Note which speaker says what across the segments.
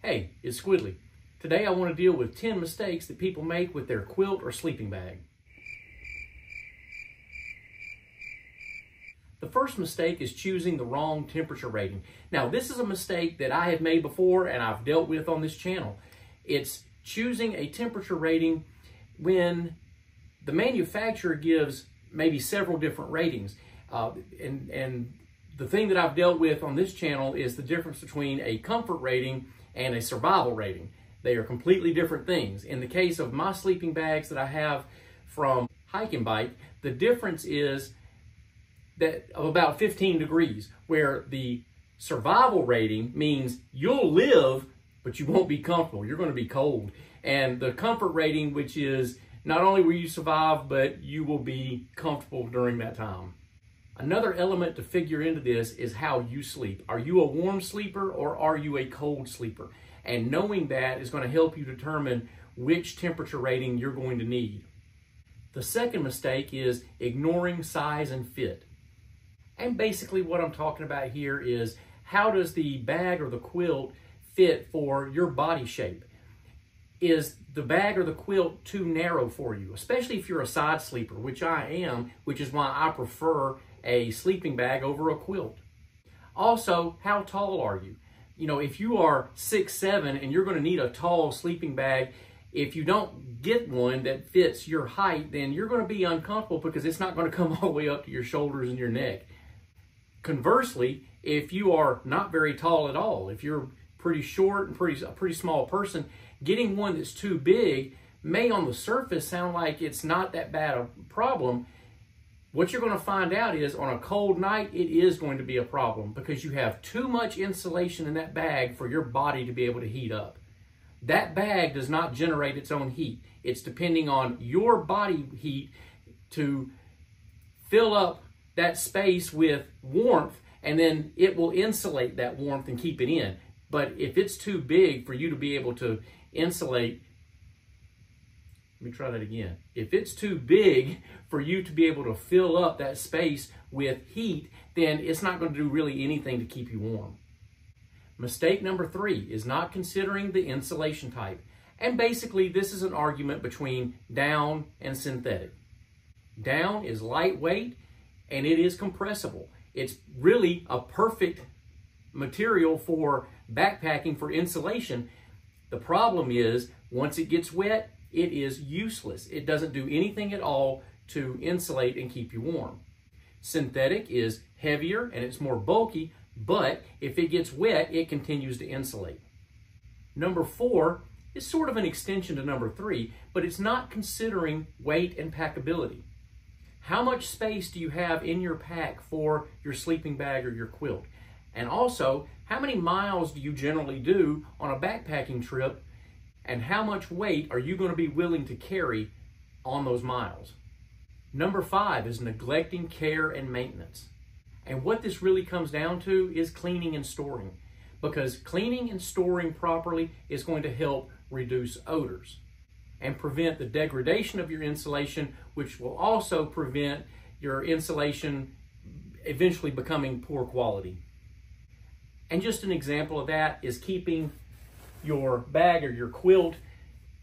Speaker 1: Hey, it's Squidly. Today I want to deal with 10 mistakes that people make with their quilt or sleeping bag. The first mistake is choosing the wrong temperature rating. Now, this is a mistake that I have made before and I've dealt with on this channel. It's choosing a temperature rating when the manufacturer gives maybe several different ratings. Uh, and, and the thing that I've dealt with on this channel is the difference between a comfort rating and a survival rating. They are completely different things. In the case of my sleeping bags that I have from Hyke and Byke, the difference is that of about 15 degrees, where the survival rating means you'll live, but you won't be comfortable. You're going to be cold. And the comfort rating, which is not only will you survive, but you will be comfortable during that time. Another element to figure into this is how you sleep. Are you a warm sleeper or are you a cold sleeper? And knowing that is going to help you determine which temperature rating you're going to need. The second mistake is ignoring size and fit. And basically what I'm talking about here is how does the bag or the quilt fit for your body shape? Is the bag or the quilt too narrow for you? Especially if you're a side sleeper, which I am, which is why I prefer a sleeping bag over a quilt. Also, how tall are you? You know, if you are six seven and you're going to need a tall sleeping bag, if you don't get one that fits your height, then you're going to be uncomfortable because it's not going to come all the way up to your shoulders and your neck. Conversely, if you are not very tall at all, if you're pretty short and pretty a pretty small person, getting one that's too big may on the surface sound like it's not that bad a problem, what you're going to find out is on a cold night, it is going to be a problem because you have too much insulation in that bag for your body to be able to heat up. That bag does not generate its own heat. It's depending on your body heat to fill up that space with warmth and then it will insulate that warmth and keep it in. But if it's too big for you to be able to insulate let me try that again. If it's too big for you to be able to fill up that space with heat, then it's not going to do really anything to keep you warm. Mistake number three is not considering the insulation type. And basically, this is an argument between down and synthetic. Down is lightweight and it is compressible. It's really a perfect material for backpacking for insulation. The problem is, once it gets wet, it is useless. It doesn't do anything at all to insulate and keep you warm. Synthetic is heavier and it's more bulky, but if it gets wet, it continues to insulate. Number four is sort of an extension to number three, but it's not considering weight and packability. How much space do you have in your pack for your sleeping bag or your quilt? And also, how many miles do you generally do on a backpacking trip and how much weight are you going to be willing to carry on those miles? Number five is neglecting care and maintenance. And what this really comes down to is cleaning and storing. Because cleaning and storing properly is going to help reduce odors and prevent the degradation of your insulation, which will also prevent your insulation eventually becoming poor quality. And just an example of that is keeping your bag or your quilt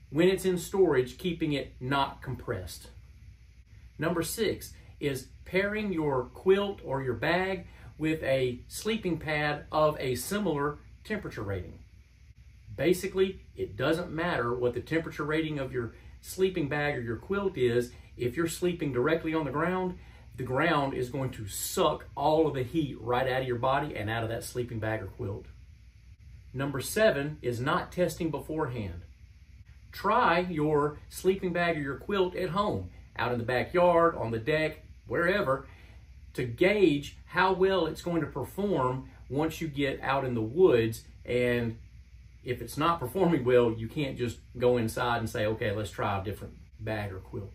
Speaker 1: when it's in storage, keeping it not compressed. Number six is pairing your quilt or your bag with a sleeping pad of a similar temperature rating. Basically, it doesn't matter what the temperature rating of your sleeping bag or your quilt is. If you're sleeping directly on the ground, the ground is going to suck all of the heat right out of your body and out of that sleeping bag or quilt. Number seven is not testing beforehand. Try your sleeping bag or your quilt at home, out in the backyard, on the deck, wherever, to gauge how well it's going to perform once you get out in the woods. And if it's not performing well, you can't just go inside and say, okay, let's try a different bag or quilt.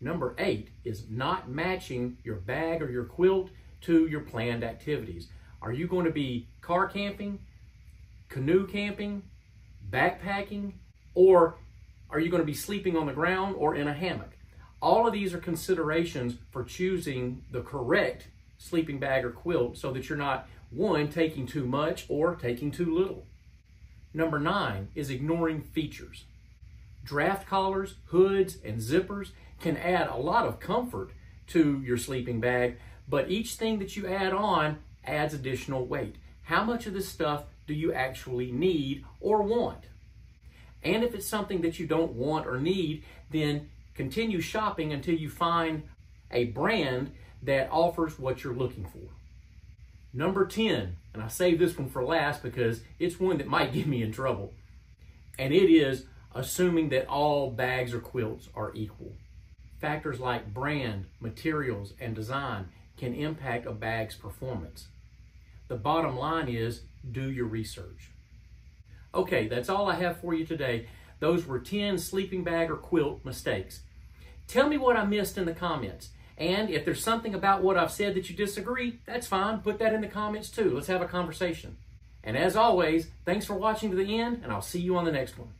Speaker 1: Number eight is not matching your bag or your quilt to your planned activities. Are you going to be car camping? Canoe camping, backpacking, or are you going to be sleeping on the ground or in a hammock? All of these are considerations for choosing the correct sleeping bag or quilt so that you're not, one, taking too much or taking too little. Number nine is ignoring features. Draft collars, hoods, and zippers can add a lot of comfort to your sleeping bag, but each thing that you add on adds additional weight. How much of this stuff do you actually need or want? And if it's something that you don't want or need, then continue shopping until you find a brand that offers what you're looking for. Number 10, and I save this one for last because it's one that might get me in trouble, and it is assuming that all bags or quilts are equal. Factors like brand, materials, and design can impact a bag's performance. The bottom line is do your research. Okay, that's all I have for you today. Those were 10 sleeping bag or quilt mistakes. Tell me what I missed in the comments. And if there's something about what I've said that you disagree, that's fine. Put that in the comments too. Let's have a conversation. And as always, thanks for watching to the end, and I'll see you on the next one.